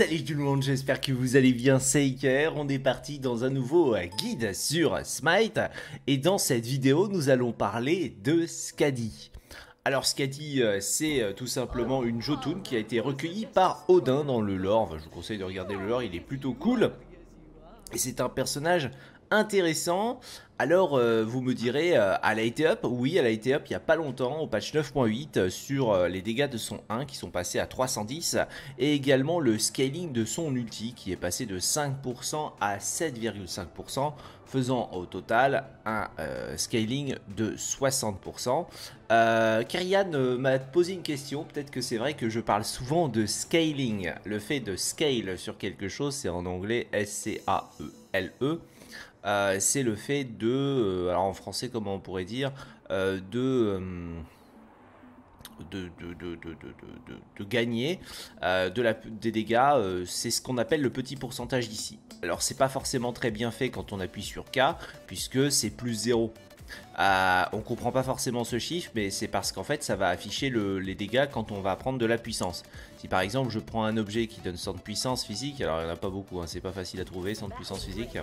Salut tout le monde, j'espère que vous allez bien, c'est Iker. On est parti dans un nouveau euh, guide sur Smite. Et dans cette vidéo, nous allons parler de Skadi. Alors Skadi, euh, c'est euh, tout simplement une Jotun qui a été recueillie par Odin dans le lore. je vous conseille de regarder le lore, il est plutôt cool. Et c'est un personnage intéressant. Alors, euh, vous me direz, euh, elle a été up Oui, elle a été up il n'y a pas longtemps, au patch 9.8, euh, sur les dégâts de son 1 qui sont passés à 310, et également le scaling de son ulti qui est passé de 5% à 7,5%, faisant au total un scaling de 60%. Euh, m'a posé une question, peut-être que c'est vrai que je parle souvent de scaling. Le fait de scale sur quelque chose, c'est en anglais S-C-A-E-L-E. Euh, c'est le fait de, euh, alors en français comment on pourrait dire, euh, de, de, de, gagner de la, des dégâts, c'est ce qu'on appelle le petit pourcentage ici. Alors c'est pas forcément très bien fait quand on appuie sur K, puisque c'est plus 0. on comprend pas forcément ce chiffre, mais c'est parce qu'en fait ça va afficher les dégâts quand on va prendre de la puissance. Si par exemple je prends un objet qui donne 100 de puissance physique, alors il n'y en a pas beaucoup, hein, c'est pas facile à trouver 100 de puissance physique.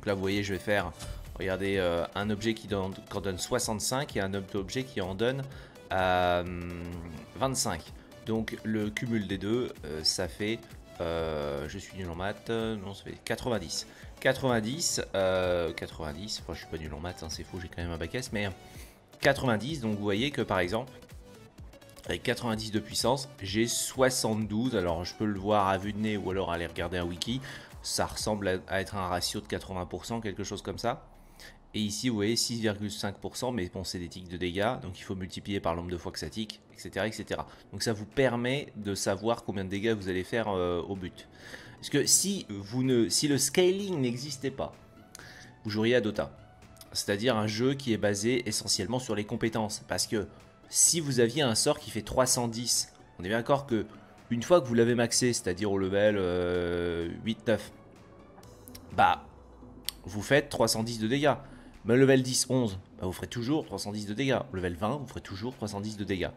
Donc là, vous voyez, je vais faire, regardez, euh, un objet qui, donne, en donne 65 et un objet qui en donne 25. Euh, Donc le cumul des deux, euh, ça fait, je suis nul en maths, non, ça fait 90. 90, 90, enfin je suis pas nul en maths, hein, c'est faux, j'ai quand même un bac S, mais 90, donc vous voyez que par exemple, avec 90 de puissance, j'ai 72, alors je peux le voir à vue de nez ou alors aller regarder un wiki, ça ressemble à être un ratio de 80%, quelque chose comme ça. Et ici, vous voyez 6,5%, mais bon, c'est des tics de dégâts, donc il faut multiplier par le nombre de fois que ça tique, etc., etc. Donc ça vous permet de savoir combien de dégâts vous allez faire euh, au but. Parce que si, vous ne, si le scaling n'existait pas, vous joueriez à Dota. C'est-à-dire un jeu qui est basé essentiellement sur les compétences. Parce que si vous aviez un sort qui fait 310, on est bien d'accord que une fois que vous l'avez maxé, c'est-à-dire au level 8-9, euh, bah, vous faites 310 de dégâts. Mais level 10-11, bah, vous ferez toujours 310 de dégâts. Level 20, vous ferez toujours 310 de dégâts.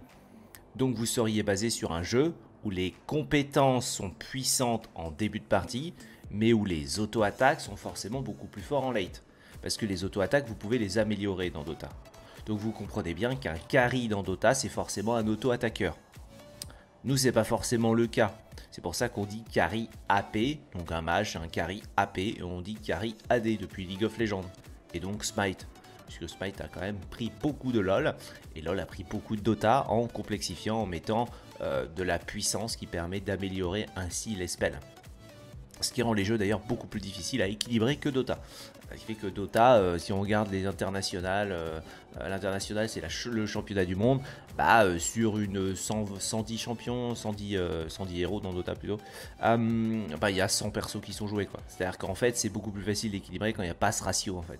Donc vous seriez basé sur un jeu où les compétences sont puissantes en début de partie, mais où les auto-attaques sont forcément beaucoup plus forts en late. Parce que les auto-attaques, vous pouvez les améliorer dans Dota. Donc vous comprenez bien qu'un carry dans Dota, c'est forcément un auto-attaqueur. Nous, c'est pas forcément le cas. C'est pour ça qu'on dit carry AP. Donc un mage, un carry AP. Et on dit carry AD depuis League of Legends. Et donc Smite. Puisque Smite a quand même pris beaucoup de LoL. Et LoL a pris beaucoup de Dota en complexifiant, en mettant euh, de la puissance qui permet d'améliorer ainsi les spells. Ce qui rend les jeux d'ailleurs beaucoup plus difficiles à équilibrer que Dota. Ce qui fait que Dota, euh, si on regarde les internationales, euh, euh, l'international c'est le championnat du monde, bah, sur une 110 champions, 110, 110 héros dans Dota plutôt, bah, il y a 100 persos qui sont joués. C'est-à-dire qu'en fait c'est beaucoup plus facile d'équilibrer quand il n'y a pas ce ratio en fait.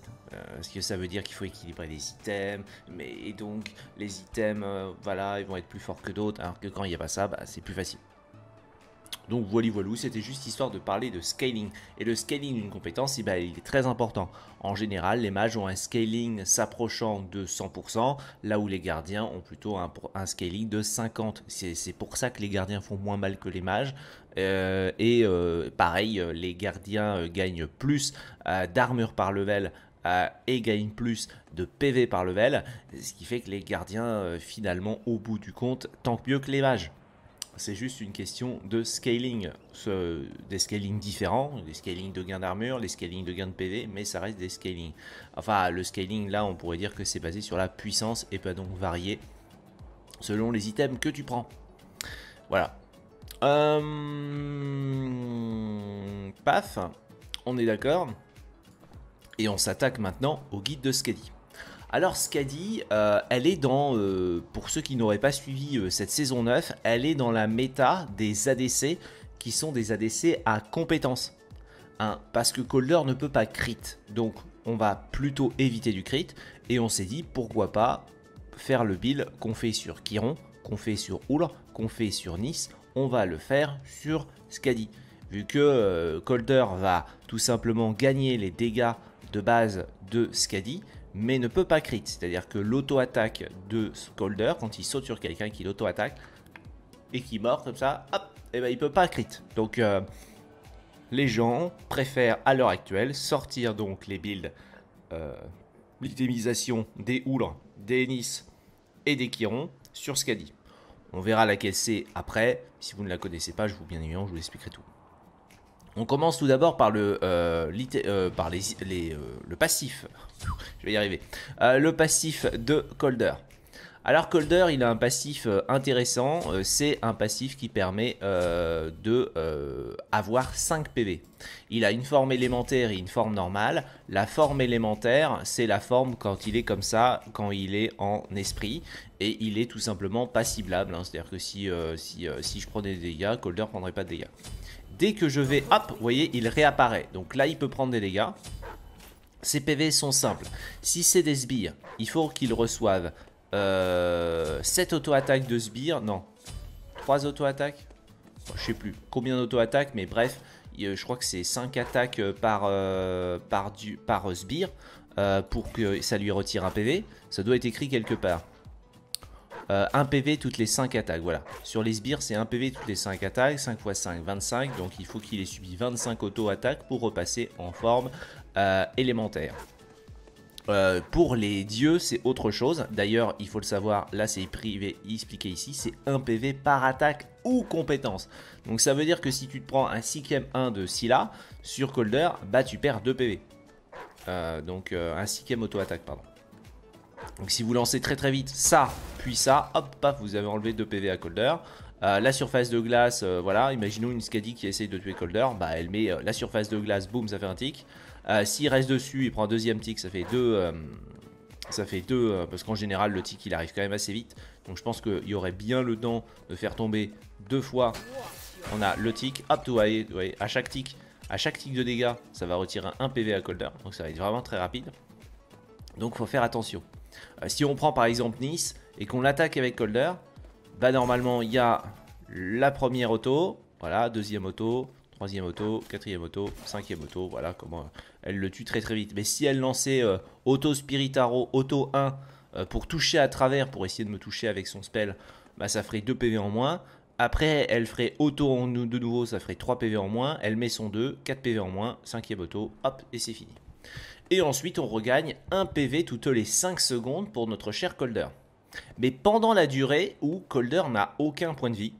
parce que ça veut dire qu'il faut équilibrer les items, mais, et donc les items, voilà, ils vont être plus forts que d'autres, alors que quand il n'y a pas ça, bah, c'est plus facile. Donc voilà, voilà, c'était juste histoire de parler de scaling. Et le scaling d'une compétence, eh ben, il est très important. En général, les mages ont un scaling s'approchant de 100%, là où les gardiens ont plutôt un, scaling de 50%. C'est pour ça que les gardiens font moins mal que les mages. Euh, et euh, pareil, les gardiens euh, gagnent plus d'armure par level et gagnent plus de PV par level, ce qui fait que les gardiens, finalement, au bout du compte, tant mieux que les mages. C'est juste une question de scaling. des scalings différents, des scalings de gain d'armure, les scalings de gain de PV, mais ça reste des scalings. Enfin, le scaling, là, on pourrait dire que c'est basé sur la puissance et peut donc varier selon les items que tu prends. Voilà. Euh... Paf, on est d'accord. Et on s'attaque maintenant au guide de Skadi. Alors Skadi, euh, elle est dans, euh, pour ceux qui n'auraient pas suivi euh, cette saison 9, elle est dans la méta des ADC qui sont des ADC à compétences. Hein, parce que Colder ne peut pas crit, donc on va plutôt éviter du crit, et on s'est dit pourquoi pas faire le build qu'on fait sur Kiron, qu'on fait sur Oulr, qu'on fait sur Nice, on va le faire sur Skadi. Vu que Colder va tout simplement gagner les dégâts de base de Skadi, mais ne peut pas crit. C'est-à-dire que l'auto-attaque de Scolder, quand il saute sur quelqu'un qui l'auto-attaque, et qui meurt comme ça, hop, et eh ben il peut pas crit. Donc euh, les gens préfèrent à l'heure actuelle sortir donc les builds euh, des Oulres, des Nice et des Chiron sur Scadi. On verra laquelle c'est après. Si vous ne la connaissez pas, je vous bien évidemment, je vous expliquerai tout. On commence tout d'abord par le euh, euh, les, euh, passif. je vais y arriver. le passif de Colder. Alors Colder, il a un passif intéressant. c'est un passif qui permet de avoir 5 PV. Il a une forme élémentaire et une forme normale. La forme élémentaire, c'est la forme quand il est comme ça, quand il est en esprit. Et il est tout simplement pas ciblable. Hein. C'est-à-dire que si je prenais des dégâts, Colder prendrait pas de dégâts. Dès que je vais, hop, vous voyez, il réapparaît. Donc là, il peut prendre des dégâts. Ces PV sont simples. Si c'est des sbires, il faut qu'ils reçoivent euh, 7 auto-attaques de sbires. Non, 3 auto-attaques? Je sais plus combien d'auto-attaques, mais bref, je crois que c'est 5 attaques par, euh, par, du, par sbire euh, pour que ça lui retire un PV. Ça doit être écrit quelque part. 1 euh, PV toutes les 5 attaques, voilà. Sur les sbires, c'est 1 PV toutes les 5 attaques, 5 x 5, 25, donc il faut qu'il ait subi 25 auto-attaques pour repasser en forme euh, élémentaire. Euh, pour les dieux, c'est autre chose. D'ailleurs, il faut le savoir, là c'est privé, expliqué ici, c'est 1 PV par attaque ou compétence. Donc ça veut dire que si tu te prends un 6ème 1 de Scylla sur Colder, bah tu perds 2 PV. donc un 6ème auto-attaque, pardon. Donc si vous lancez très très vite ça, puis ça, hop, paf, vous avez enlevé 2 PV à Colder. Euh, la surface de glace, euh, voilà, imaginons une Skadi qui essaye de tuer Colder, bah elle met euh, la surface de glace, boum, ça fait un tic. S'il reste dessus, il prend un deuxième tic, ça fait deux, ça fait deux, parce qu'en général le tic il arrive quand même assez vite. Donc je pense qu'il y aurait bien le temps de faire tomber deux fois. On a le tic, hop, vous voyez, à chaque tic, à chaque tic de dégâts, ça va retirer un PV à Colder, donc ça va être vraiment très rapide. Donc faut faire attention. Euh, si on prend par exemple Nice et qu'on l'attaque avec Colder, bah normalement il y a la première auto, voilà, deuxième auto, troisième auto, quatrième auto, cinquième auto, voilà comment elle le tue très très vite. Mais si elle lançait euh, auto Spiritaro, auto 1 euh, pour toucher à travers, pour essayer de me toucher avec son spell, bah ça ferait 2 PV en moins. Après, elle ferait auto de nouveau, ça ferait 3 PV en moins. Elle met son 2, 4 PV en moins, cinquième auto, hop, et c'est fini. Et ensuite, on regagne un PV toutes les 5 secondes pour notre cher Colder. Mais pendant la durée où Colder n'a aucun point de vie,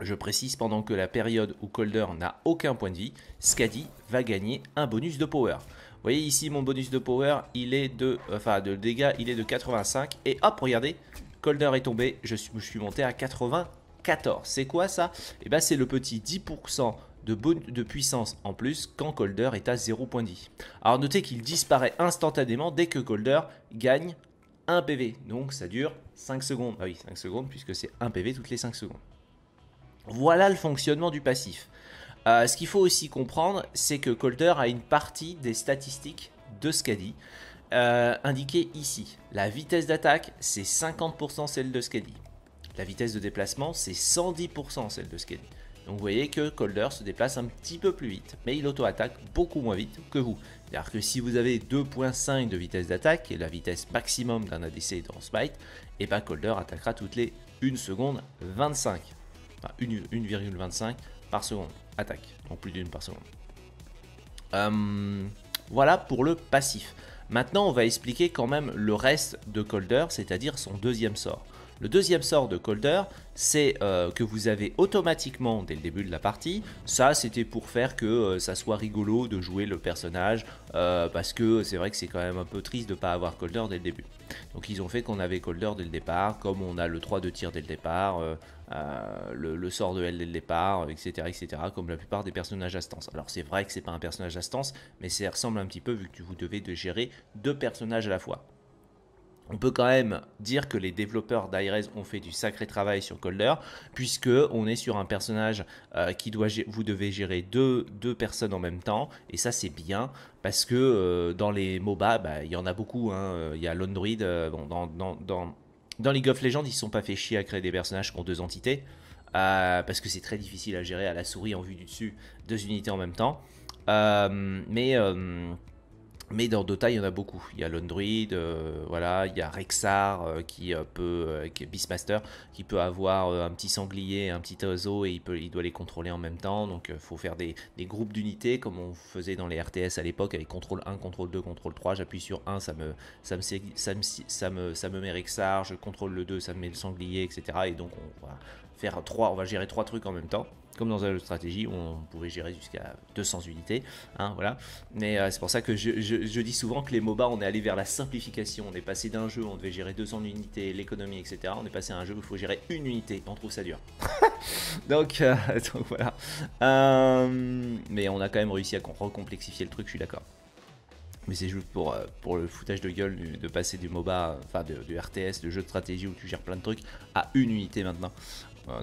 je précise pendant que la période où Colder n'a aucun point de vie, Skadi va gagner un bonus de power. Vous voyez ici mon bonus de power, il est de, enfin de dégâts, il est de 85 et hop, regardez, Colder est tombé, je suis, monté à 94. C'est quoi ça? Eh bien c'est le petit 10% de, puissance en plus quand Colder est à 0 point de vie. Alors notez qu'il disparaît instantanément dès que Colder gagne 1 PV. Donc ça dure 5 secondes. Ah oui, 5 secondes puisque c'est 1 PV toutes les 5 secondes. Voilà le fonctionnement du passif. Euh, ce qu'il faut aussi comprendre, c'est que Colder a une partie des statistiques de Skadi euh, indiquées ici. La vitesse d'attaque, c'est 50% celle de Skadi. La vitesse de déplacement, c'est 110% celle de Skadi. Donc vous voyez que Colder se déplace un petit peu plus vite, mais il auto-attaque beaucoup moins vite que vous. C'est-à-dire que si vous avez 2.5 de vitesse d'attaque, qui est la vitesse maximum d'un ADC dans Smite, et eh bien Colder attaquera toutes les 1 seconde 25. Enfin 1,25 par seconde attaque, donc plus d'une par seconde. Hum, voilà pour le passif. Maintenant, on va expliquer quand même le reste de Colder, c'est-à-dire son deuxième sort. Le deuxième sort de Colder, c'est euh, que vous avez automatiquement dès le début de la partie. Ça, c'était pour faire que euh, ça soit rigolo de jouer le personnage, euh, parce que c'est vrai que c'est quand même un peu triste de ne pas avoir Colder dès le début. Donc ils ont fait qu'on avait Colder dès le départ, comme on a le 3 de tir dès le départ, le, sort de L dès le départ, etc., etc., comme la plupart des personnages à stance. Alors c'est vrai que c'est pas un personnage à stance, mais ça ressemble un petit peu vu que vous devez de gérer deux personnages à la fois. On peut quand même dire que les développeurs d'Aires ont fait du sacré travail sur Colder, puisque on est sur un personnage euh, qui doit, vous devez gérer deux, personnes en même temps, et ça c'est bien, parce que euh, dans les MOBA, bah, il y en a beaucoup, hein. il y a l'Android, euh, bon, dans, dans, dans, League of Legends, ils ne se sont pas fait chier à créer des personnages qui ont deux entités, parce que c'est très difficile à gérer à la souris en vue du dessus, deux unités en même temps, mais Mais dans Dota, il y en a beaucoup. Il y a l'Android, euh, voilà, il y a Rexar euh, qui euh, peut, est Beastmaster, qui peut avoir un petit sanglier, un petit oiseau et il, peut, il doit les contrôler en même temps. Donc il faut faire des, groupes d'unités comme on faisait dans les RTS à l'époque avec contrôle 1, contrôle 2, contrôle 3. J'appuie sur 1, ça me, ça me, ça me, ça me, ça me met Rexar, je contrôle le 2, ça me met le sanglier, etc. Et donc on va faire 3, on va gérer trois trucs en même temps comme dans un jeu de stratégie on pouvait gérer jusqu'à 200 unités. Hein, voilà. Mais euh, c'est pour ça que je, dis souvent que les MOBA, on est allé vers la simplification. On est passé d'un jeu où on devait gérer 200 unités, l'économie, etc. On est passé à un jeu où il faut gérer une unité. On trouve ça dur. donc, euh, donc, voilà. Euh, mais on a quand même réussi à recomplexifier le truc, je suis d'accord. Mais c'est juste pour, le foutage de gueule de passer du MOBA, enfin du RTS, de jeu de stratégie où tu gères plein de trucs, à une unité maintenant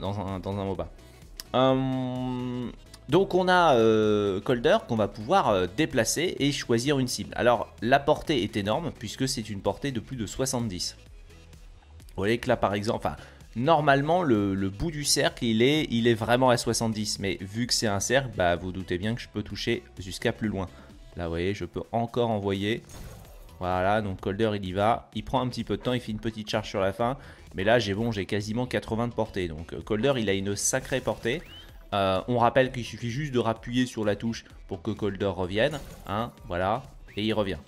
dans un MOBA. Euh, donc on a euh, Colder qu'on va pouvoir euh, déplacer et choisir une cible. Alors la portée est énorme puisque c'est une portée de plus de 70. Vous voyez que là par exemple, enfin normalement le, bout du cercle il est, il est vraiment à 70 mais vu que c'est un cercle, bah vous doutez bien que je peux toucher jusqu'à plus loin. Là vous voyez je peux encore envoyer. Voilà donc Colder il y va, il prend un petit peu de temps, il fait une petite charge sur la fin mais là, j'ai bon, j'ai quasiment 80 de portée. Donc Colder, euh, il a une sacrée portée. Euh, on rappelle qu'il suffit juste de rappuyer sur la touche pour que Colder revienne. Hein, voilà, et il revient.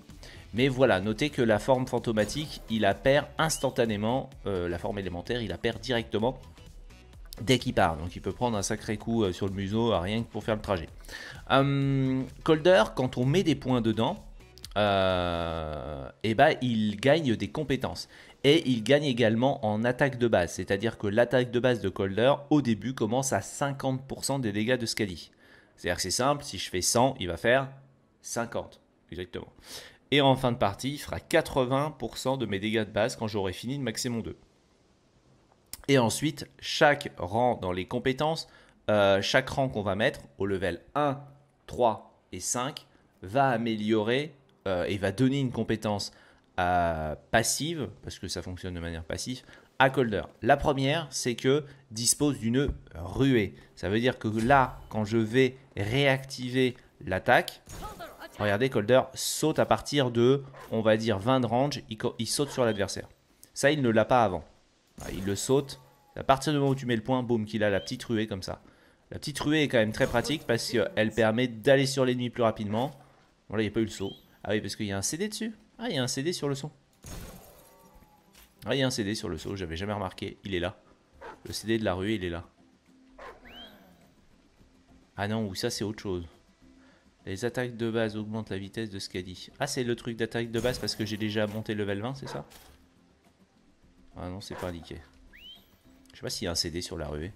Mais voilà, notez que la forme fantomatique, il la perd instantanément. Euh, la forme élémentaire, il la perd directement dès qu'il part. Donc il peut prendre un sacré coup sur le museau, rien que pour faire le trajet. Colder, quand on met des points dedans, eh ben, il gagne des compétences. Et il gagne également en attaque de base, c'est-à-dire que l'attaque de base de Colder, au début, commence à 50% des dégâts de Scadi. C'est-à-dire que c'est simple, si je fais 100, il va faire 50, exactement. Et en fin de partie, il fera 80% de mes dégâts de base quand j'aurai fini de maxer mon 2. Et ensuite, chaque rang dans les compétences, euh, chaque rang qu'on va mettre au level 1, 3 et 5 va améliorer euh, et va donner une compétence passive, parce que ça fonctionne de manière passive, à Colder. La première, c'est que dispose d'une ruée. Ça veut dire que là, quand je vais réactiver l'attaque, regardez, Colder saute à partir de, on va dire, 20 de range, il, saute sur l'adversaire. Ça, il ne l'a pas avant. Il le saute. À partir du moment où tu mets le point, boum, qu'il a la petite ruée comme ça. La petite ruée est quand même très pratique parce qu'elle permet d'aller sur l'ennemi plus rapidement. Voilà, il n'y a pas eu le saut. Ah oui, parce qu'il y a un CD dessus ah, il y a un CD sur le son. Ah, il y a un CD sur le saut, j'avais jamais remarqué. Il est là. Le CD de la rue, il est là. Ah non, ou ça c'est autre chose. Les attaques de base augmentent la vitesse de ce qu'a dit. Ah, c'est le truc d'attaque de base parce que j'ai déjà monté level 20, c'est ça? Ah non, c'est pas indiqué. Je sais pas s'il y a un CD sur la rue.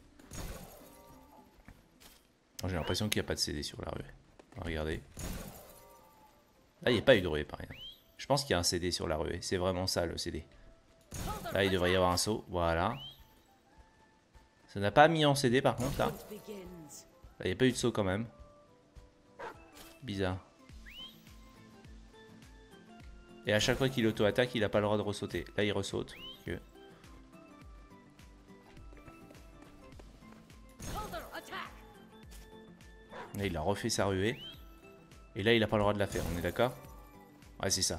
J'ai l'impression qu'il n'y a pas de CD sur la rue. Regardez. Là, il n'y a pas eu de rue par exemple. Je pense qu'il y a un CD sur la ruée. C'est vraiment ça le CD. Là, il devrait y avoir un saut. Voilà. Ça n'a pas mis en CD par contre là. il n'y a pas eu de saut quand même. Bizarre. Et à chaque fois qu'il auto-attaque, il n'a pas le droit de ressauter. Là, il ressaute. Là, il a refait sa ruée. Et là, il n'a pas le droit de la faire, on est d'accord? Ouais, c'est ça.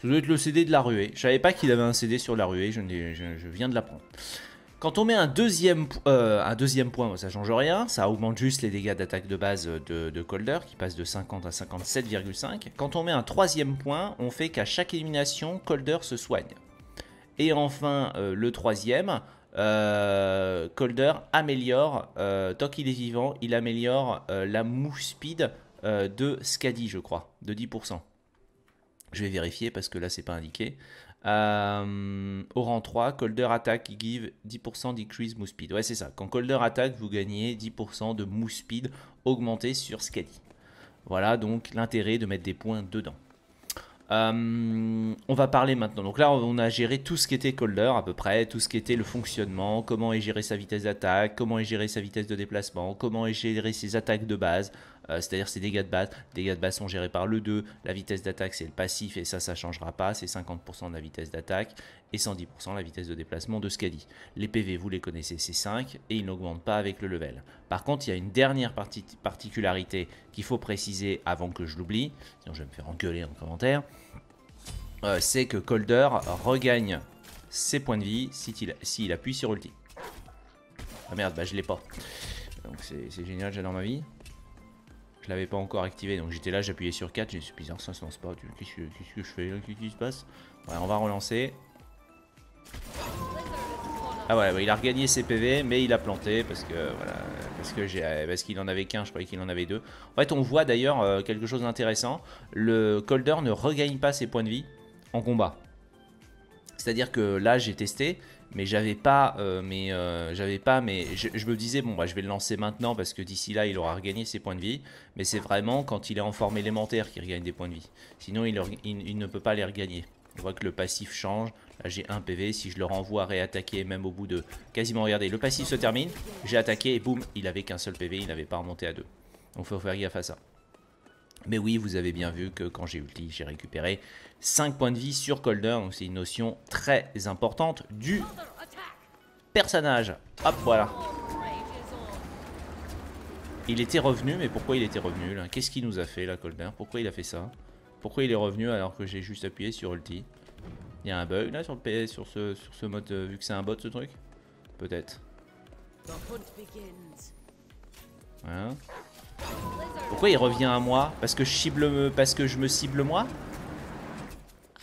Ça doit être le CD de la ruée. Je savais pas qu'il avait un CD sur la ruée, je, viens de l'apprendre. Quand on met un deuxième, euh, un deuxième point, ça change rien, ça augmente juste les dégâts d'attaque de base de, de, Colder, qui passe de 50 à 57,5. Quand on met un troisième point, on fait qu'à chaque élimination, Colder se soigne. Et enfin, euh, le troisième, euh, Colder améliore, tant qu'il est vivant, il améliore la move speed de Scadi, je crois, de 10%. Je vais vérifier parce que là, c'est pas indiqué. Euh, au rang 3, Colder Attack give 10% decrease move speed. Ouais, c'est ça. Quand Colder Attack, vous gagnez 10% de move speed augmenté sur Scali. Voilà donc l'intérêt de mettre des points dedans. Euh, on va parler maintenant. Donc là, on a géré tout ce qui était Colder à peu près, tout ce qui était le fonctionnement, comment est géré sa vitesse d'attaque, comment est géré sa vitesse de déplacement, comment est géré ses attaques de base, Euh, c'est-à-dire ces dégâts de base. Les dégâts de base sont gérés par le 2. La vitesse d'attaque, c'est le passif et ça, ça changera pas. C'est 50% de la vitesse d'attaque et 110% la vitesse de déplacement de Scadi. Les PV, vous les connaissez, c'est 5 et ils n'augmentent pas avec le level. Par contre, il y a une dernière particularité qu'il faut préciser avant que je l'oublie, sinon je vais me faire engueuler en commentaire. Euh, c'est que Colder regagne ses points de vie s'il appuie sur ulti. Ah merde, bah je l'ai pas. Donc c'est génial, j'adore ma vie. Je l'avais pas encore activé, donc j'étais là, j'appuyais sur 4, j'ai dit bizarre, ça se lance pas. Qu'est-ce que, je fais là Qu'est-ce qui se passe? Ouais, on va relancer. Ah bah, il a regagné ses PV, mais il a planté parce que voilà, parce que j'ai, parce qu'il en avait qu'un, je croyais qu'il en avait deux. En fait, on voit d'ailleurs euh, quelque chose d'intéressant. Le Colder ne regagne pas ses points de vie en combat. C'est-à-dire que là, j'ai testé, mais j'avais pas, euh, mais euh, j'avais pas, mais je, me disais bon bah je vais le lancer maintenant parce que d'ici là il aura regagné ses points de vie. Mais c'est vraiment quand il est en forme élémentaire qu'il regagne des points de vie. Sinon il, ne peut pas les regagner. On voit que le passif change. Là j'ai un PV. Si je le renvoie réattaquer, même au bout de quasiment regardez, le passif se termine. J'ai attaqué et boum, il avait qu'un seul PV, il n'avait pas remonté à deux. Donc faut faire gaffe à ça. Mais oui, vous avez bien vu que quand j'ai ulti, j'ai récupéré 5 points de vie sur Colder. Donc c'est une notion très importante du personnage. Hop, voilà. Il était revenu, mais pourquoi il était revenu là? Qu'est-ce qu'il nous a fait là, Colder? Pourquoi il a fait ça? Pourquoi il est revenu alors que j'ai juste appuyé sur ulti? Il y a un bug là sur le PS, sur ce, sur ce mode, euh, vu que c'est un bot ce truc? Peut-être. Voilà. Pourquoi il revient à moi Parce que je cible, parce que je me cible moi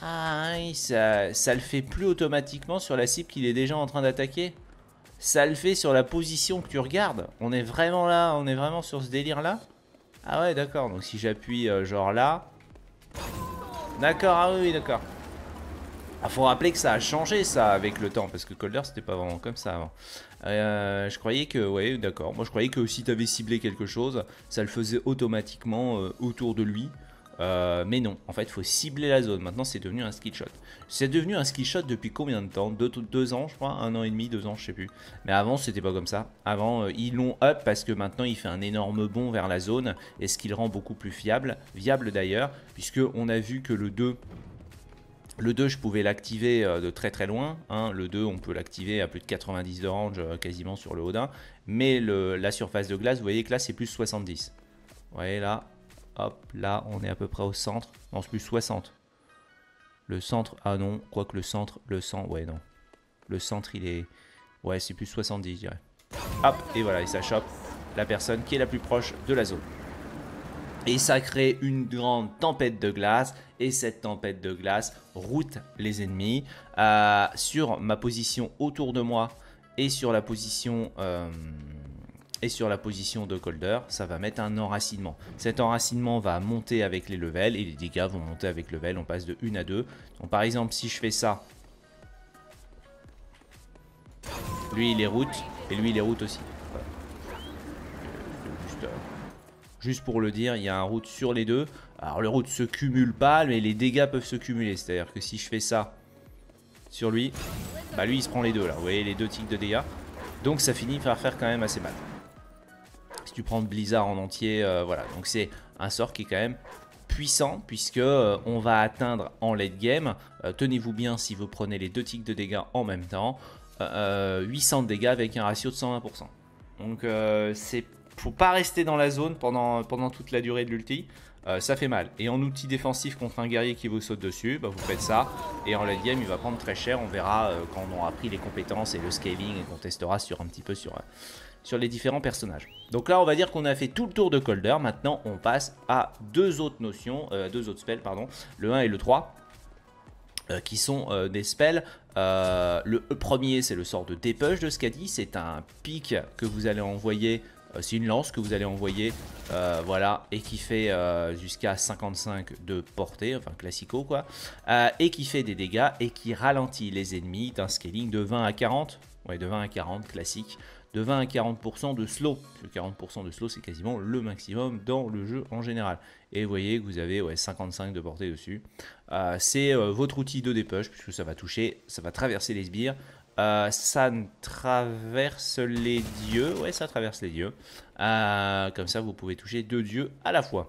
Ah ça, ça le fait plus automatiquement sur la cible qu'il est déjà en train d'attaquer. Ça le fait sur la position que tu regardes. On est vraiment là, on est vraiment sur ce délire là. Ah ouais d'accord, donc si j'appuie euh, genre là. D'accord, ah oui d'accord. Ah, faut rappeler que ça a changé ça avec le temps parce que Colder c'était pas vraiment comme ça avant. Euh, je croyais que, ouais, d'accord. Moi, je croyais que si tu avais ciblé quelque chose, ça le faisait automatiquement euh, autour de lui. Euh, mais non, en fait, il faut cibler la zone. Maintenant, c'est devenu un skill shot. C'est devenu un skill shot depuis combien de temps? Deux, deux, ans, je crois Un an et demi, deux ans, je sais plus. Mais avant, c'était pas comme ça. Avant, ils l'ont up parce que maintenant, il fait un énorme bond vers la zone. Et ce qui le rend beaucoup plus fiable, viable d'ailleurs, puisque on a vu que le 2 le 2, je pouvais l'activer euh, de très très loin. Hein. Le 2, on peut l'activer à plus de 90 de range euh, quasiment sur le Odin. Mais la surface de glace, vous voyez que là, c'est plus 70. Vous voyez là, hop, là, on est à peu près au centre. Non, c'est plus 60. Le centre, ah non, quoique le centre, le centre, ouais, non. Le centre, il est... Ouais, c'est plus 70, je dirais. Hop, et voilà, et ça chope la personne qui est la plus proche de la zone. Et ça crée une grande tempête de glace. Et cette tempête de glace route les ennemis. Euh, sur ma position autour de moi et sur la position... Euh, et sur la position de Colder, ça va mettre un enracinement. Cet enracinement va monter avec les levels et les dégâts vont monter avec le level. On passe de 1 à 2. Donc par exemple, si je fais ça, lui il est route et lui il est route aussi. Juste pour le dire, il y a un route sur les deux. Alors le route se cumule pas, mais les dégâts peuvent se cumuler. C'est-à-dire que si je fais ça sur lui, bah lui il se prend les deux là. Vous voyez les deux ticks de dégâts. Donc ça finit par faire quand même assez mal. Si tu prends Blizzard en entier, euh, voilà. Donc c'est un sort qui est quand même puissant puisque euh, on va atteindre en late game. Euh, tenez-vous bien si vous prenez les deux ticks de dégâts en même temps. 800 de dégâts avec un ratio de 120%. Donc c'est faut pas rester dans la zone pendant, pendant toute la durée de l'ulti. Euh, ça fait mal. Et en outil défensif contre un guerrier qui vous saute dessus, bah, vous faites ça. Et en late game, il va prendre très cher. On verra euh, quand on aura pris les compétences et le scaling et qu'on testera sur un petit peu sur, euh, sur les différents personnages. Donc là, on va dire qu'on a fait tout le tour de Colder. Maintenant, on passe à deux autres notions, deux autres spells, pardon, le 1 et le 3. qui sont des spells. le premier, c'est le sort de dépêche de Skadi. C'est un pic que vous allez envoyer c'est une lance que vous allez envoyer, euh, voilà, et qui fait euh, jusqu'à 55 de portée, enfin classico quoi, et qui fait des dégâts et qui ralentit les ennemis d'un scaling de 20 à 40, ouais de 20 à 40 classique, de 20 à 40% de slow. Le 40% de slow, c'est quasiment le maximum dans le jeu en général. Et vous voyez que vous avez ouais, 55 de portée dessus. Euh, c'est euh, votre outil de dépush, puisque ça va toucher, ça va traverser les sbires. Euh, ça traverse les dieux. Ouais, ça traverse les dieux. comme ça, vous pouvez toucher deux dieux à la fois.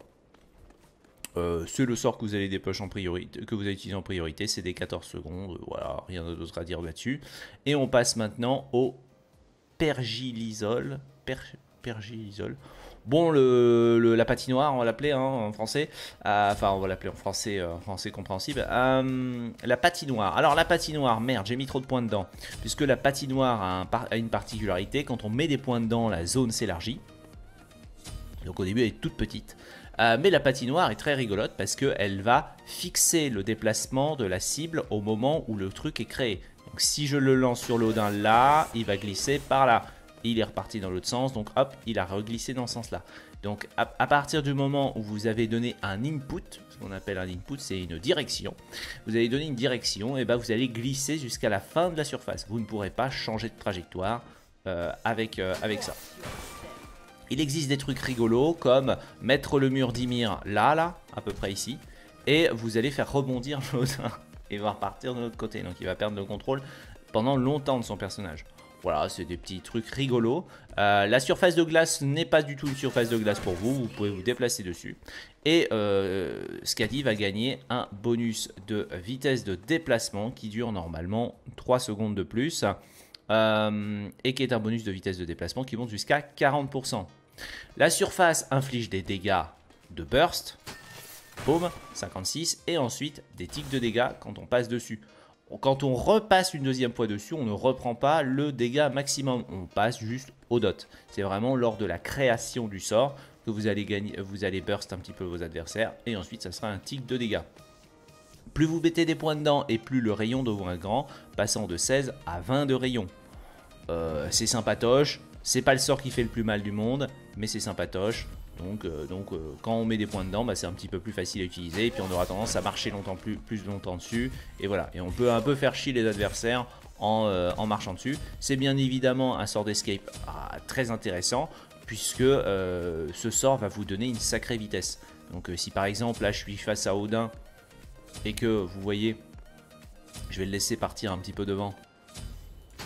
c'est le sort que vous allez en priorité, que vous utiliser en priorité, c'est des 14 secondes, voilà, rien d'autre à dire là-dessus. Et on passe maintenant au pergilisol. pergilisol. Bon, le, la patinoire, on va l'appeler hein, en français. Euh, enfin, on va l'appeler en français, euh, français compréhensible. Euh, la patinoire. Alors, la patinoire, merde, j'ai mis trop de points dedans. Puisque la patinoire a, une particularité. Quand on met des points dedans, la zone s'élargit. Donc, au début, elle est toute petite. mais la patinoire est très rigolote parce qu'elle va fixer le déplacement de la cible au moment où le truc est créé. Donc si je le lance sur l'Odin là, il va glisser par là il est reparti dans l'autre sens, donc hop, il a reglissé dans ce sens-là. Donc à, partir du moment où vous avez donné un input, ce qu'on appelle un input, c'est une direction, vous avez donné une direction, et ben vous allez glisser jusqu'à la fin de la surface. Vous ne pourrez pas changer de trajectoire euh, avec, euh, avec ça. Il existe des trucs rigolos comme mettre le mur d'Ymir là, là, à peu près ici, et vous allez faire rebondir l'autre et va repartir de l'autre côté. Donc il va perdre le contrôle pendant longtemps de son personnage. Voilà, c'est des petits trucs rigolos. Euh, la surface de glace n'est pas du tout une surface de glace pour vous. Vous pouvez vous déplacer dessus. Et euh, Scadi va gagner un bonus de vitesse de déplacement qui dure normalement 3 secondes de plus. Euh, et qui est un bonus de vitesse de déplacement qui monte jusqu'à 40%. La surface inflige des dégâts de burst. Boom, 56. Et ensuite des tics de dégâts quand on passe dessus. Quand on repasse une deuxième fois dessus, on ne reprend pas le dégât maximum. On passe juste au dot. C'est vraiment lors de la création du sort que vous allez, gagner, vous allez burst un petit peu vos adversaires. Et ensuite, ça sera un tic de dégâts. Plus vous mettez des points dedans et plus le rayon devient grand, passant de 16 à 20 de rayon. Euh, c'est sympatoche. C'est pas le sort qui fait le plus mal du monde, mais c'est sympatoche. Donc, euh, euh, quand on met des points dedans, bah, c'est un petit peu plus facile à utiliser. Et puis on aura tendance à marcher longtemps plus, plus longtemps dessus. Et voilà. Et on peut un peu faire chier les adversaires en, euh, marchant dessus. C'est bien évidemment un sort d'escape ah, très intéressant. Puisque ce sort va vous donner une sacrée vitesse. Donc si par exemple là je suis face à Odin et que vous voyez, je vais le laisser partir un petit peu devant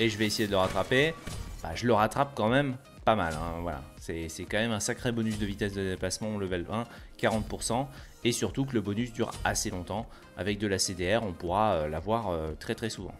et je vais essayer de le rattraper, bah, je le rattrape quand même pas mal. Hein, voilà. C'est quand même un sacré bonus de vitesse de déplacement level 1, 40%. Et surtout que le bonus dure assez longtemps. Avec de la CDR, on pourra euh, l'avoir euh, très très souvent.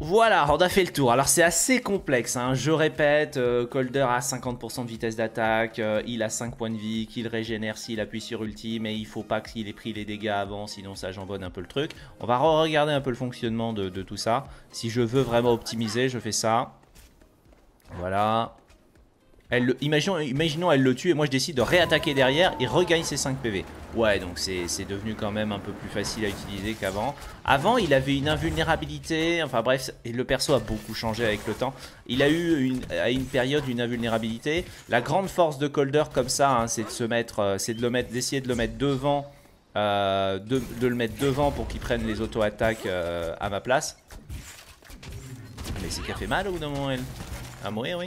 Voilà, on a fait le tour. Alors c'est assez complexe, hein. je répète, euh, Colder a 50% de vitesse d'attaque, il a 5 points de vie, qu'il régénère s'il appuie sur ulti, mais il faut pas qu'il ait pris les dégâts avant, sinon ça jambonne un peu le truc. On va regarder un peu le fonctionnement de tout ça. Si je veux vraiment optimiser, je fais ça. Voilà. Elle, imaginons, elle le tue et moi je décide de réattaquer derrière et regagne ses 5 PV. Ouais donc c'est devenu quand même un peu plus facile à utiliser qu'avant. Avant il avait une invulnérabilité, enfin bref, le perso a beaucoup changé avec le temps. Il a eu une, à une période une invulnérabilité. La grande force de Colder comme ça, hein, c'est de se mettre, euh, c'est de le mettre, d'essayer de le mettre devant, euh, de, le mettre devant pour qu'il prenne les auto-attaques euh, à ma place. Mais c'est qu'elle fait mal ou non elle à mourir, oui.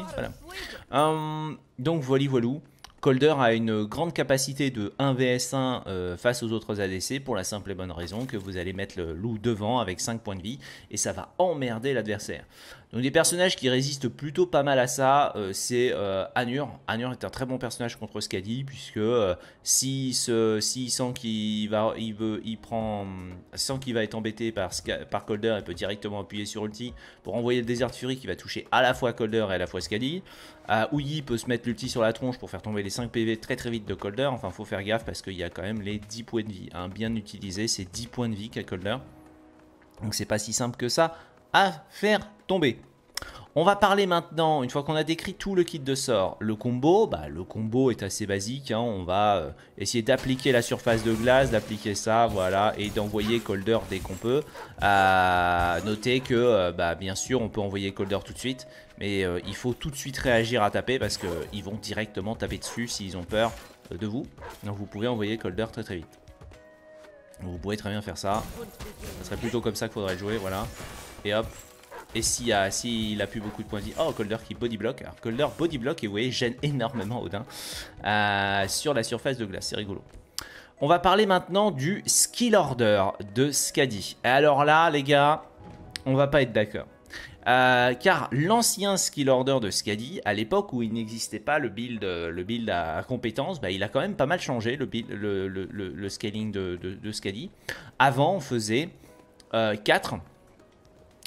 Hum, donc, voilà, voilou. Colder a une grande capacité de 1 vs 1 face aux autres ADC pour la simple et bonne raison que vous allez mettre le loup devant avec 5 points de vie et ça va emmerder l'adversaire. Donc des personnages qui résistent plutôt pas mal à ça, euh, c'est euh, Anur. Anur est un très bon personnage contre Skadi puisque euh, s'il prend, sent qu'il va être embêté par, par Colder, il peut directement appuyer sur ulti pour envoyer le désert de furie qui va toucher à la fois Colder et à la fois Skadi. Ouyi peut se mettre l'ulti sur la tronche pour faire tomber les 5 PV très très vite de Colder. Enfin, faut faire gaffe parce qu'il y a quand même les 10 points de vie. Hein. Bien utilisé, c'est 10 points de vie qu'a Colder. Donc c'est pas si simple que ça à faire tomber. On va parler maintenant, une fois qu'on a décrit tout le kit de sort, le combo, bah, le combo est assez basique, hein. on va euh, essayer d'appliquer la surface de glace, d'appliquer ça, voilà, et d'envoyer Colder dès qu'on peut. Euh, notez que, euh, bah, bien sûr, on peut envoyer Colder tout de suite, mais il faut tout de suite réagir à taper parce qu'ils vont directement taper dessus s'ils ont peur de vous. Donc vous pouvez envoyer Colder très très vite. vous pourrez très bien faire ça. Ça serait plutôt comme ça qu'il faudrait jouer, voilà. Et hop, Et s'il a, a plus beaucoup de points de vie. Oh, Colder qui body block. Alors, Colder body block et vous voyez, gêne énormément Odin euh, sur la surface de glace. C'est rigolo. On va parler maintenant du skill order de Skadi. Alors là, les gars, on va pas être d'accord. Euh, car l'ancien skill order de Skadi, à l'époque où il n'existait pas le build, le build à, compétences, bah, il a quand même pas mal changé le, scaling de, Skadi. Avant, on faisait 4 euh,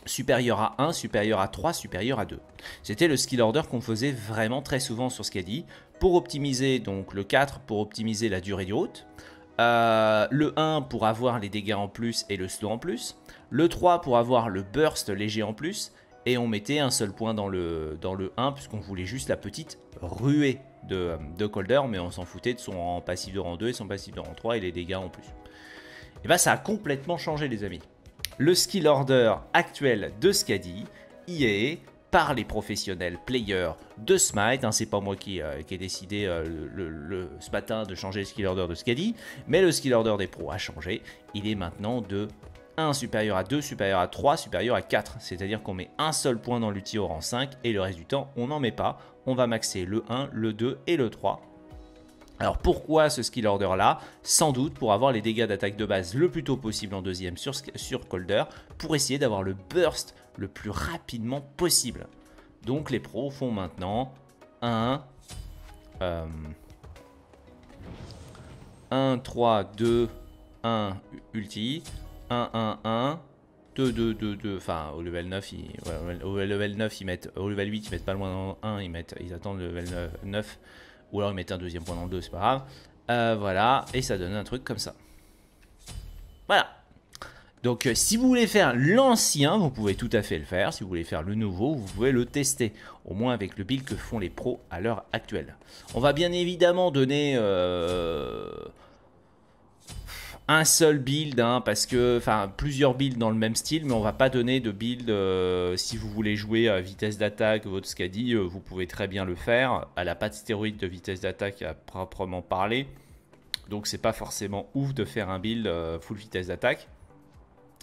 supérieur à 1, supérieur à 3, supérieur à 2. C'était le skill order qu'on faisait vraiment très souvent sur Skadi pour optimiser donc le 4 pour optimiser la durée du route, euh, le 1 pour avoir les dégâts en plus et le slow en plus, le 3 pour avoir le burst léger en plus, et on mettait un seul point dans le, dans le 1 puisqu'on voulait juste la petite ruée de, de Colder, mais on s'en foutait de son passif de rang 2 et son passif de rang 3 et les dégâts en plus. Et bah ça a complètement changé les amis. Le skill order actuel de Skadi y est par les professionnels players de Smite. Hein, c'est pas moi qui, euh, ai décidé euh, ce matin de changer le skill order de Skadi, mais le skill order des pros a changé. Il est maintenant de 1 supérieur à 2, supérieur à 3, supérieur à 4. C'est-à-dire qu'on met un seul point dans l'outil au rang 5 et le reste du temps, on n'en met pas. On va maxer le 1, le 2 et le 3. Alors pourquoi ce skill order là Sans doute pour avoir les dégâts d'attaque de base le plus tôt possible en deuxième sur, Colder, pour essayer d'avoir le burst le plus rapidement possible. Donc les pros font maintenant un... 1, 3, 2, 1 ulti, 1, 1, 1, 2, 2, 2, 2, enfin au level 9, ils, au level 9 ils mettent, au level 8 ils mettent pas loin dans 1, ils, mettent, ils attendent le level 9, ou alors ils mettent un deuxième point dans le 2, c'est pas grave. Euh, voilà, et ça donne un truc comme ça. Voilà. Donc euh, si vous voulez faire l'ancien, vous pouvez tout à fait le faire. Si vous voulez faire le nouveau, vous pouvez le tester. Au moins avec le build que font les pros à l'heure actuelle. On va bien évidemment donner... Euh, un seul build, hein, parce que, enfin, plusieurs builds dans le même style, mais on va pas donner de build. Euh, si vous voulez jouer à vitesse d'attaque, votre Scadi, euh, vous pouvez très bien le faire. Elle a pas de stéroïde de vitesse d'attaque à proprement parler, donc c'est pas forcément ouf de faire un build euh, full vitesse d'attaque.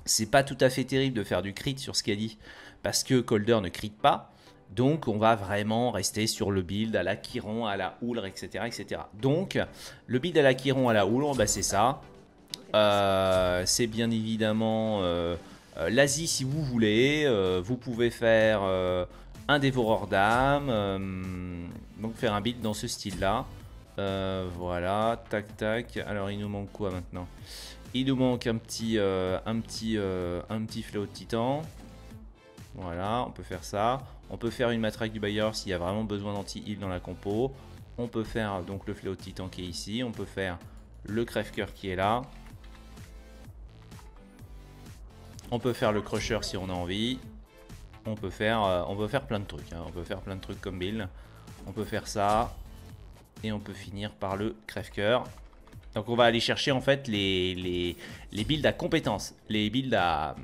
C'est pas tout à fait terrible de faire du crit sur Scadi, parce que Colder ne crit pas. Donc on va vraiment rester sur le build à la à la Houlre, etc., etc. Donc le build à la à la Houlre, bah, c'est ça. Euh, c'est bien évidemment euh, euh, l'Asie si vous voulez. vous pouvez faire un dévoreur d'âme. donc faire un build dans ce style-là. voilà, tac tac. Alors il nous manque quoi maintenant? Il nous manque un petit, un fléau de titan. Voilà, on peut faire ça. On peut faire une matraque du bailleur s'il y a vraiment besoin d'anti-heal dans la compo. On peut faire donc le fléau de titan qui est ici. On peut faire le crève-cœur qui est là. On peut faire le crusher si on a envie. On peut faire, euh, on peut faire plein de trucs. Hein. On peut faire plein de trucs comme build. On peut faire ça. Et on peut finir par le crève-cœur. Donc on va aller chercher en fait les, les, les builds à compétences. Les builds à...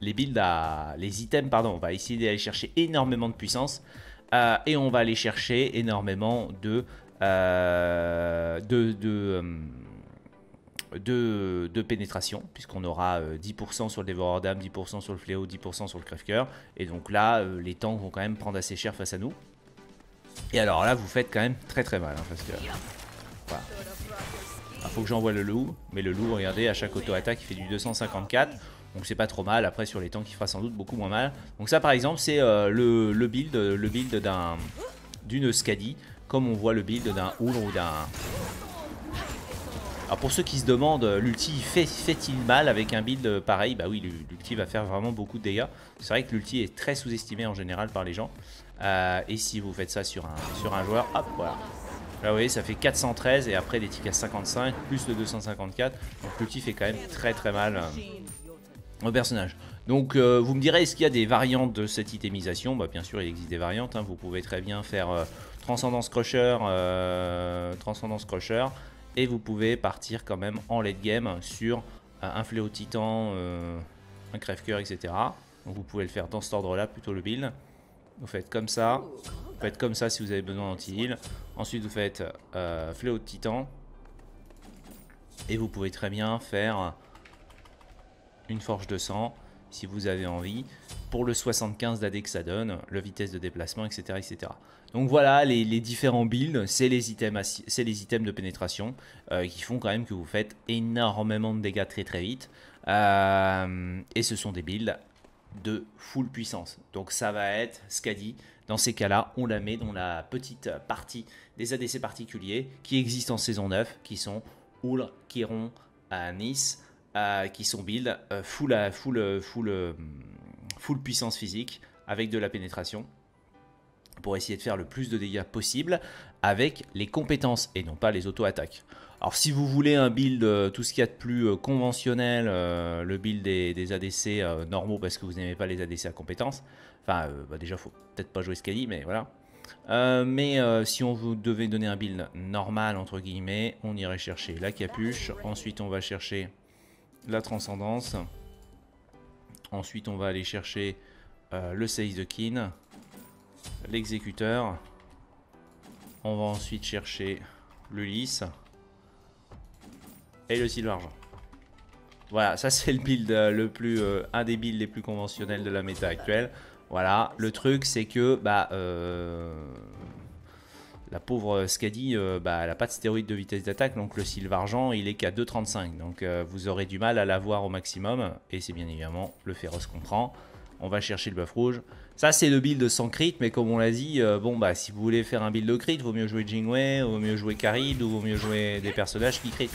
Les builds à... Les items, pardon. On va essayer d'aller chercher énormément de puissance. Euh, et on va aller chercher énormément de... Euh, de... de de, pénétration, puisqu'on aura 10% euh, sur le dévoreur d'âme, 10% sur le fléau, 10% sur le crève-cœur. Et donc là, euh, les tanks vont quand même prendre assez cher face à nous. Et alors là, vous faites quand même très très mal, hein, parce que... Ah, faut que j'envoie le loup, mais le loup, regardez, à chaque auto-attaque, il fait du 254. Donc c'est pas trop mal, après sur les tanks, il fera sans doute beaucoup moins mal. Donc ça par exemple, c'est euh, le, build, le build d'un d'une Skadi, comme on voit le build d'un Houl ou d'un alors pour ceux qui se demandent, euh, l'ulti fait-il mal avec un build euh, pareil? Bah oui, l'ulti va faire vraiment beaucoup de dégâts. C'est vrai que l'ulti est très sous-estimé en général par les gens. Euh, et si vous faites ça sur un, joueur, hop, voilà. Là vous voyez, ça fait 413 et après des tickets à 55, plus le 254. Donc l'ulti fait quand même très très mal au personnage. Donc vous me direz, est-ce qu'il y a des variantes de cette itemisation? Bah bien sûr, il existe des variantes. Hein. Vous pouvez très bien faire Transcendance Crusher, Transcendance Crusher et vous pouvez partir quand même en late game sur un fléau titan, euh, un crève-cœur, etc. Donc vous pouvez le faire dans cet ordre-là, plutôt le build. Vous faites comme ça, vous faites comme ça si vous avez besoin d'anti-heal. Ensuite vous faites euh, fléau de titan. Et vous pouvez très bien faire une forge de sang. Si vous avez envie, pour le 75 d'AD que ça donne, le vitesse de déplacement, etc. etc. Donc voilà, les, différents builds, c'est les, items, les items de pénétration euh, qui font quand même que vous faites énormément de dégâts très très vite. Euh, et ce sont des builds de full puissance. Donc ça va être Scadi. Dans ces cas-là, on la met dans la petite partie des ADC particuliers qui existent en saison 9, qui sont Oul, Kiron, Nice, euh, qui sont builds full, full, full, full puissance physique avec de la pénétration pour essayer de faire le plus de dégâts possible avec les compétences et non pas les auto-attaques. Alors si vous voulez un build, euh, tout ce qu'il y a de plus euh, conventionnel, euh, le build des, ADC normaux parce que vous n'aimez pas les ADC à compétences, enfin bah déjà faut peut-être pas jouer Scali mais voilà. mais si on vous devait donner un build normal entre guillemets, on irait chercher la capuche, ensuite on va chercher la transcendance, ensuite on va aller chercher le Seize de Kin, l'exécuteur. On va ensuite chercher le lys et le silver argent. Voilà, ça c'est le build euh, le plus, euh, un des builds les plus conventionnels de la méta actuelle. Voilà, le truc c'est que bah euh, la pauvre Scadi, bah, elle n'a pas de stéroïde de vitesse d'attaque, donc le silver argent il est qu'à 2.35, donc vous aurez du mal à l'avoir au maximum, et c'est bien évidemment le féroce qu'on prend. On va chercher le buff rouge. Ça, c'est le build sans crit, mais comme on l'a dit, euh, bon, bah, si vous voulez faire un build de crit, vaut mieux jouer Jingwei, vaut mieux jouer Karid, ou vaut mieux jouer des personnages qui crit.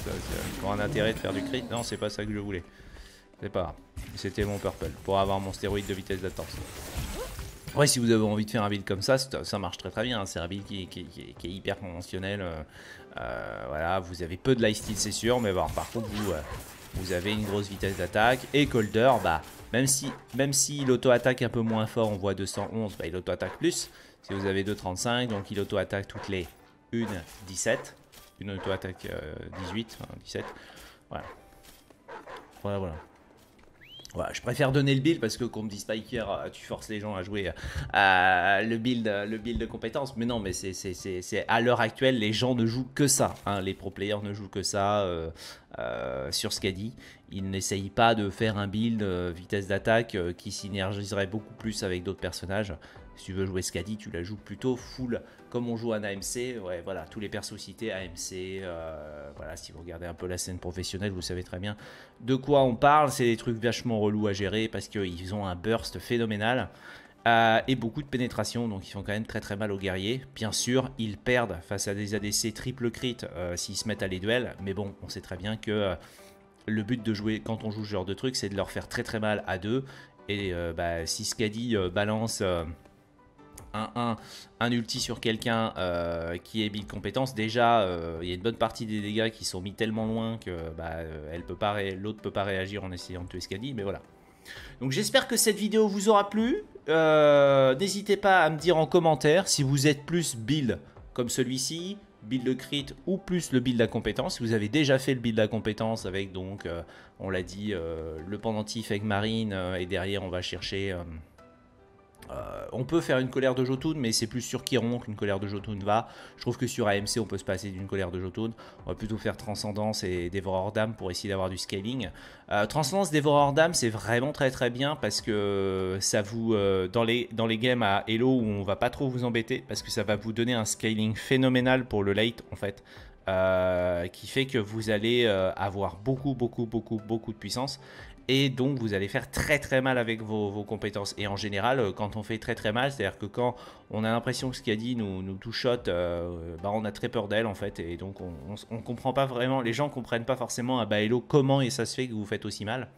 Pour un intérêt de faire du crit, non, c'est pas ça que je voulais. C'est pas grave. C'était mon purple, pour avoir mon stéroïde de vitesse d'attente. Ouais, si vous avez envie de faire un build comme ça, ça marche très très bien. C'est un build qui, est hyper conventionnel. Euh, euh, voilà, vous avez peu de lifesteal, c'est sûr, mais bon, par contre, vous, vous avez une grosse vitesse d'attaque. Et Colder, bah, même si, même si l'auto-attaque un peu moins fort, on voit 211, bah, il auto-attaque plus. Si vous avez 2,35, donc il auto-attaque toutes les 1, 17. Une auto-attaque 18, 17. Voilà. Voilà, voilà je préfère donner le build parce que qu'on me dit Spiker, euh, tu forces les gens à jouer euh, le build, le build de compétences. Mais non, mais c'est à l'heure actuelle, les gens ne jouent que ça. Hein. Les pro players ne jouent que ça euh, sur Scadi. Ils n'essayent pas de faire un build vitesse d'attaque qui synergiserait beaucoup plus avec d'autres personnages. Si tu veux jouer Scadi, tu la joues plutôt full comme on joue un AMC. Ouais, voilà, tous les persos cités, AMC. Euh, voilà, si vous regardez un peu la scène professionnelle, vous savez très bien de quoi on parle. C'est des trucs vachement relous à gérer parce qu'ils ont un burst phénoménal. Euh, et beaucoup de pénétration, donc ils font quand même très très mal aux guerriers. Bien sûr, ils perdent face à des ADC triple crit euh, s'ils se mettent à les duels, mais bon, on sait très bien que le but de jouer quand on joue ce genre de truc, c'est de leur faire très très mal à deux. Et bah, si Skadi balance un, un, ulti sur quelqu'un euh, qui est build compétence, déjà euh, il y a une bonne partie des dégâts qui sont mis tellement loin que bah, euh, elle peut pas peut pas réagir en essayant de tuer Scadi, mais voilà. Donc j'espère que cette vidéo vous aura plu. N'hésitez pas à me dire en commentaire si vous êtes plus build comme celui-ci, build de crit ou plus le build à compétence. Si vous avez déjà fait le build à compétence avec donc, on l'a dit, le pendentif avec Marine et derrière on va chercher euh, on peut faire une colère de Jotun, mais c'est plus sur Kiron qu'une colère de Jotun va. Je trouve que sur AMC, on peut se passer d'une colère de Jotun. On va plutôt faire Transcendance et Dévoreur d'âme pour essayer d'avoir du scaling. Euh, Transcendance, Dévoreur d'âme, c'est vraiment très très bien parce que ça vous, euh, dans, les, dans les games à Elo où on va pas trop vous embêter, parce que ça va vous donner un scaling phénoménal pour le late en fait. qui fait que vous allez avoir beaucoup, beaucoup, beaucoup, beaucoup de puissance et donc vous allez faire très très mal avec vos, compétences. Et en général, euh, quand on fait très très mal, c'est-à-dire que quand on a l'impression que ce qu'il a dit nous, nous touchote, euh, bah on a très peur d'elle en fait, et donc on, on, comprend pas vraiment, les gens comprennent pas forcément à Baello comment et ça se fait que vous faites aussi mal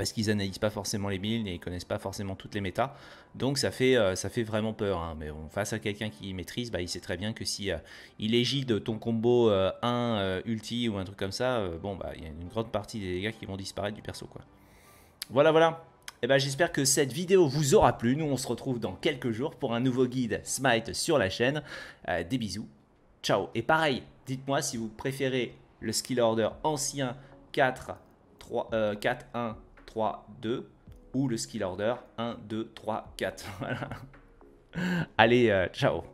parce qu'ils analysent pas forcément les builds et ils connaissent pas forcément toutes les méta. Donc ça fait, euh, vraiment peur. Hein. Mais face à quelqu'un qui maîtrise, bah, il sait très bien que si euh, il égide ton combo 1 euh, ulti ou un truc comme ça, bon bah il y a une grande partie des dégâts qui vont disparaître du perso. Voilà voilà. Eh ben, j'espère que cette vidéo vous aura plu. Nous on se retrouve dans quelques jours pour un nouveau guide Smite sur la chaîne. des bisous. Ciao. Et pareil, dites-moi si vous préférez le skill order ancien 4 3 4 1 3, 2, ou le skill order 1, 2, 3, 4. Voilà. Allez, euh, ciao